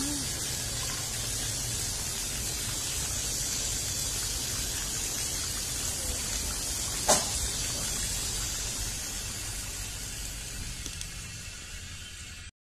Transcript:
Christmas.